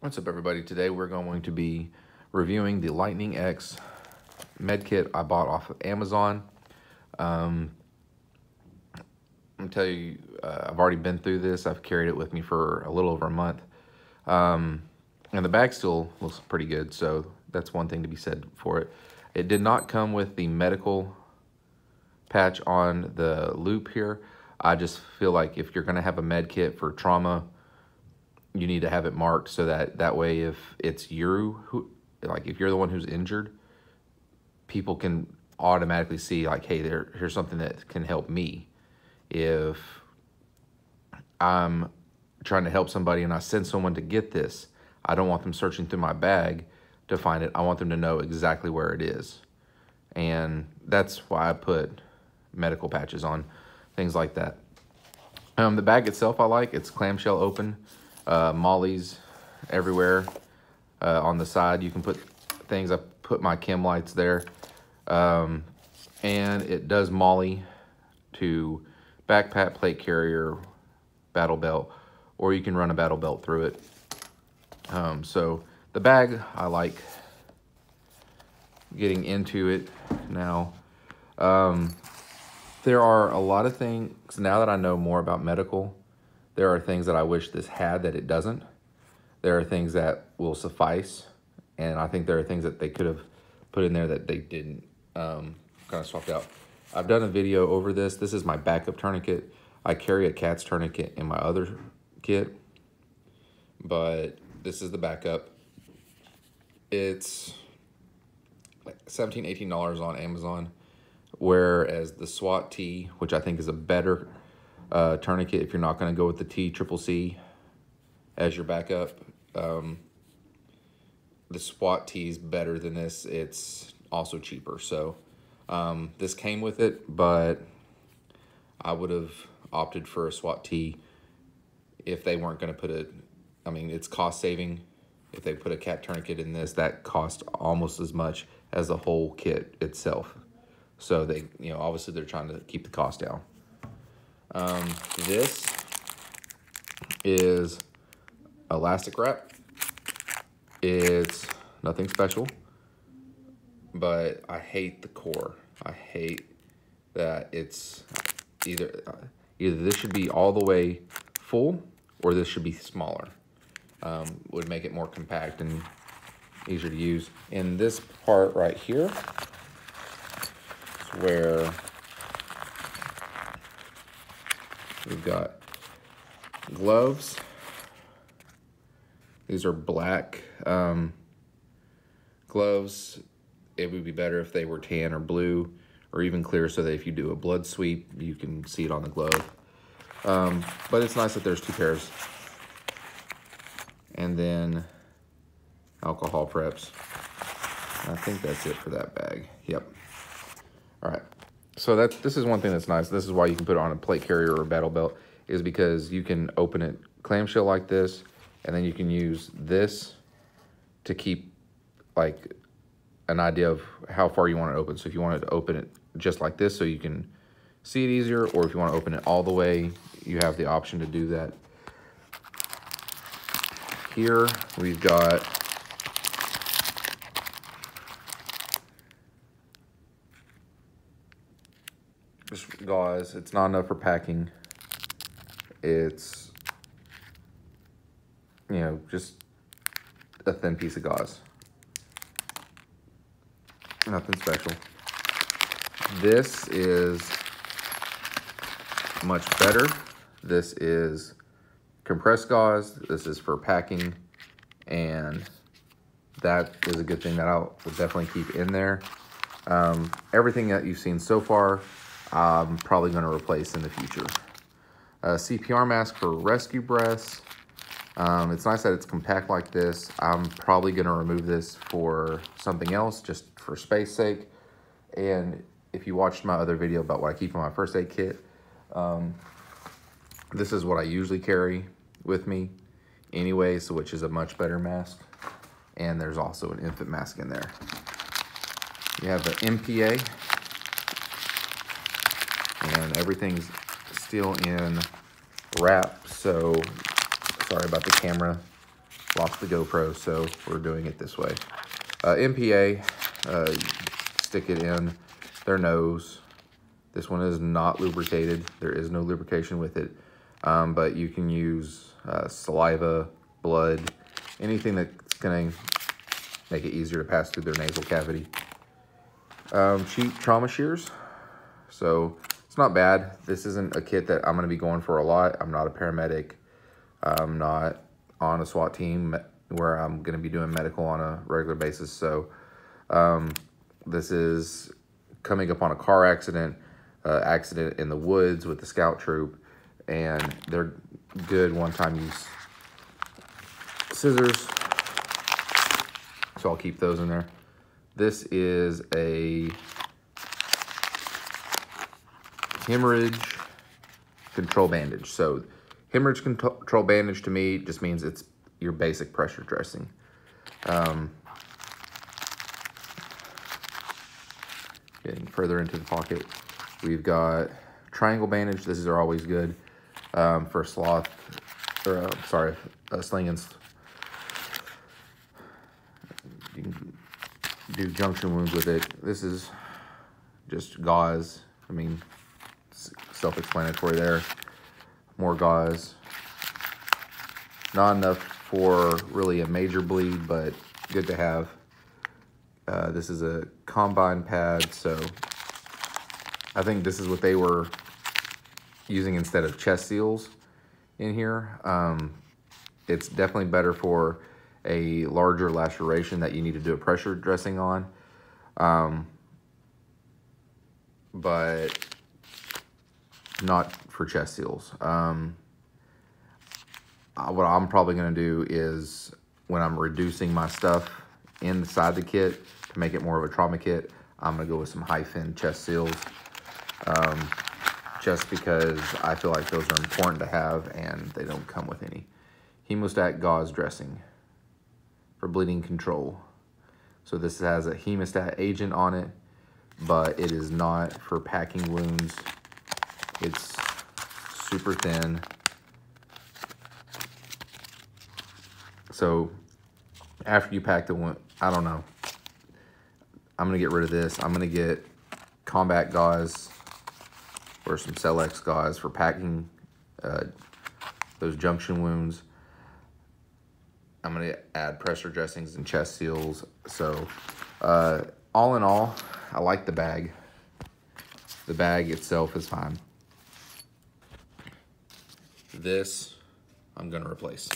What's up everybody? Today we're going to be reviewing the Lightning X med kit I bought off of Amazon. Um, I'm tell you, uh, I've already been through this. I've carried it with me for a little over a month. Um, and the bag still looks pretty good, so that's one thing to be said for it. It did not come with the medical patch on the loop here. I just feel like if you're gonna have a med kit for trauma, you need to have it marked so that that way if it's you who like if you're the one who's injured people can automatically see like hey there here's something that can help me. If i'm trying to help somebody and i send someone to get this i don't want them searching through my bag to find it. I want them to know exactly where it is. And that's why i put medical patches on things like that. Um, the bag itself i like. It's clamshell open uh, MOLLEs everywhere uh, on the side. You can put things. I put my chem lights there. Um, and it does MOLLE to backpack, plate carrier, battle belt, or you can run a battle belt through it. Um, so the bag, I like getting into it now. Um, there are a lot of things, now that I know more about medical, there are things that I wish this had that it doesn't. There are things that will suffice. And I think there are things that they could have put in there that they didn't um, kind of swapped out. I've done a video over this. This is my backup tourniquet. I carry a cat's tourniquet in my other kit. But this is the backup. It's like $17, $18 on Amazon. Whereas the SWAT T, which I think is a better uh, tourniquet if you're not going to go with the T triple C as your backup. Um, the SWAT T is better than this. It's also cheaper. So um, this came with it, but I would have opted for a SWAT T if they weren't going to put it. I mean, it's cost saving. If they put a cat tourniquet in this, that cost almost as much as the whole kit itself. So they, you know, obviously they're trying to keep the cost down. Um, this is elastic wrap. It's nothing special, but I hate the core. I hate that it's either either this should be all the way full or this should be smaller. Um, would make it more compact and easier to use. In this part right here, is where We've got gloves. These are black um, gloves. It would be better if they were tan or blue or even clear so that if you do a blood sweep, you can see it on the glove. Um, but it's nice that there's two pairs. And then alcohol preps. I think that's it for that bag. Yep. All right. So that's this is one thing that's nice. This is why you can put it on a plate carrier or a battle belt is because you can open it clamshell like this and then you can use this to keep like an idea of how far you want it open. So if you wanted to open it just like this so you can see it easier or if you want to open it all the way, you have the option to do that. Here we've got just gauze. It's not enough for packing. It's, you know, just a thin piece of gauze. Nothing special. This is much better. This is compressed gauze. This is for packing. And that is a good thing that I'll definitely keep in there. Um, everything that you've seen so far I'm probably going to replace in the future. A CPR mask for rescue breaths. Um, it's nice that it's compact like this. I'm probably going to remove this for something else, just for space sake. And if you watched my other video about what I keep in my first aid kit, um, this is what I usually carry with me anyway, so which is a much better mask. And there's also an infant mask in there. You have the MPA, and everything's still in wrap so sorry about the camera lost the GoPro, so we're doing it this way. Uh, MPA, uh, stick it in their nose. This one is not lubricated. There is no lubrication with it, um, but you can use uh, saliva, blood, anything that's gonna make it easier to pass through their nasal cavity. Um, cheap trauma shears. So not bad. This isn't a kit that I'm gonna be going for a lot. I'm not a paramedic. I'm not on a SWAT team where I'm going to be doing medical on a regular basis. So um, this is coming up on a car accident, uh, accident in the woods with the scout troop, and they're good one-time use scissors. So I'll keep those in there. This is a hemorrhage control bandage. So hemorrhage control bandage to me just means it's your basic pressure dressing. Um, getting further into the pocket, we've got triangle bandage. These are always good um, for sloth, or uh, sorry, uh, sling and you can do junction wounds with it. This is just gauze. I mean, self-explanatory there. More gauze. Not enough for really a major bleed, but good to have. Uh, this is a combine pad, so I think this is what they were using instead of chest seals in here. Um, it's definitely better for a larger laceration that you need to do a pressure dressing on. Um, but not for chest seals. Um, uh, what I'm probably going to do is when I'm reducing my stuff inside the kit to make it more of a trauma kit, I'm going to go with some HyFin chest seals. Um, just because I feel like those are important to have and they don't come with any. Hemostat gauze dressing for bleeding control. So this has a hemostat agent on it, but it is not for packing wounds. It's super thin. So after you pack the one, I don't know. I'm to get rid of this. I'm to get combat gauze or some Celox gauze for packing uh, those junction wounds. I'm to add pressure dressings and chest seals. So uh, all in all, I like the bag. The bag itself is fine. This, I'm going to replace.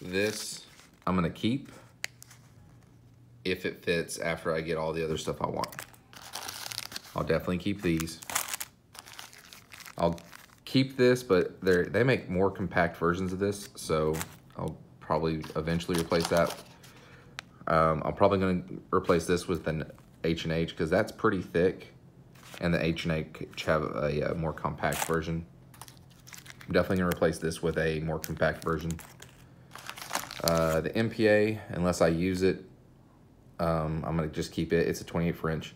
This I'm gonna keep if it fits after I get all the other stuff I want. I'll definitely keep these. I'll keep this, but they they make more compact versions of this, so I'll probably eventually replace that. Um, I'm probably gonna replace this with an H&H because that's pretty thick, and the H&H have a, a more compact version. I'm definitely gonna replace this with a more compact version. Uh, the MPA, unless I use it, um, I'm going to just keep it. It's a 28 French,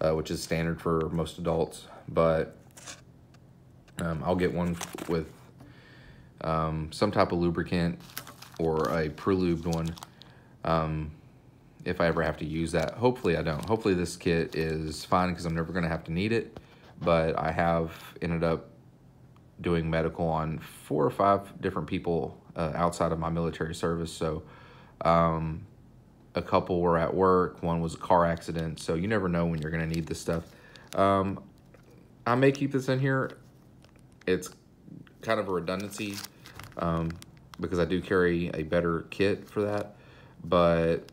uh, which is standard for most adults, but um, I'll get one with um, some type of lubricant or a pre-lubed one um, if I ever have to use that. Hopefully I don't. Hopefully this kit is fine because I'm never going to have to need it, but I have ended up doing medical on four or five different people uh, outside of my military service. So um, a couple were at work, one was a car accident. So you never know when you're going to need this stuff. Um, I may keep this in here. It's kind of a redundancy um, because I do carry a better kit for that. But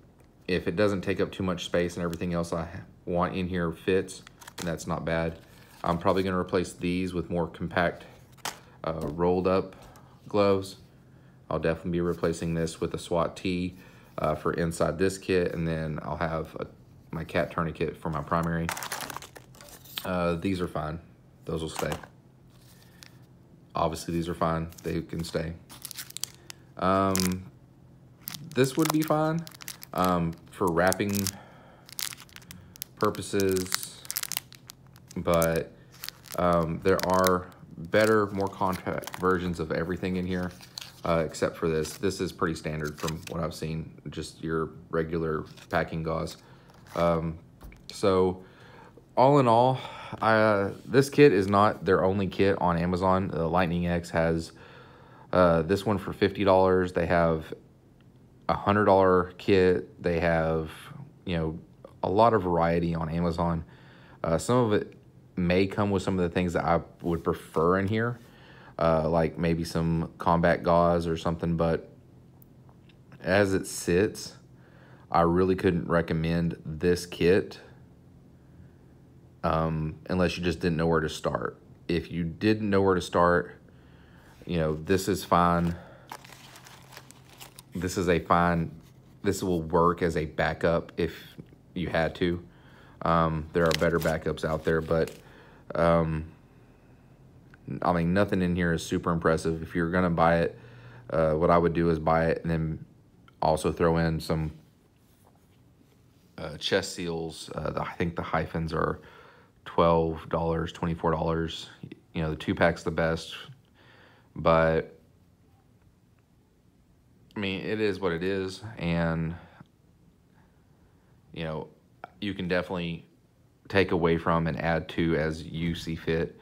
if it doesn't take up too much space and everything else I want in here fits, then that's not bad. I'm probably going to replace these with more compact uh, rolled up gloves. I'll definitely be replacing this with a SWAT T uh, for inside this kit, and then I'll have a, my cat tourniquet for my primary. Uh, these are fine. Those will stay. Obviously, these are fine. They can stay. Um, this would be fine um, for wrapping purposes, but um, there are better, more compact versions of everything in here. uh, except for this. This is pretty standard from what I've seen, just your regular packing gauze. Um, so all in all, I, uh, this kit is not their only kit on Amazon. The Lightning X has uh, this one for $50. They have a $100 kit. They have, you know, a lot of variety on Amazon. Uh, some of it may come with some of the things that I would prefer in here, uh, like maybe some combat gauze or something, but as it sits, I really couldn't recommend this kit um, unless you just didn't know where to start. If you didn't know where to start, you know, this is fine. This is a fine, this will work as a backup if you had to. Um, there are better backups out there, but um, I mean, nothing in here is super impressive. If you're going to buy it, uh, what I would do is buy it and then also throw in some uh, chest seals. Uh, the, I think the HyFins are $12, $24. You know, the two pack's the best, but I mean, it is what it is. And, you know, you can definitely take away from and add to as you see fit.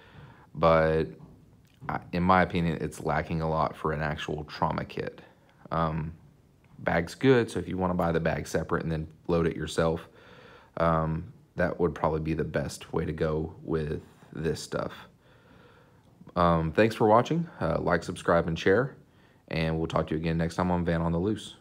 But in my opinion, it's lacking a lot for an actual trauma kit. Um, bag's good, so if you want to buy the bag separate and then load it yourself, um, that would probably be the best way to go with this stuff. Um, thanks for watching. Uh, like, subscribe, and share. And we'll talk to you again next time on Van on the Loose.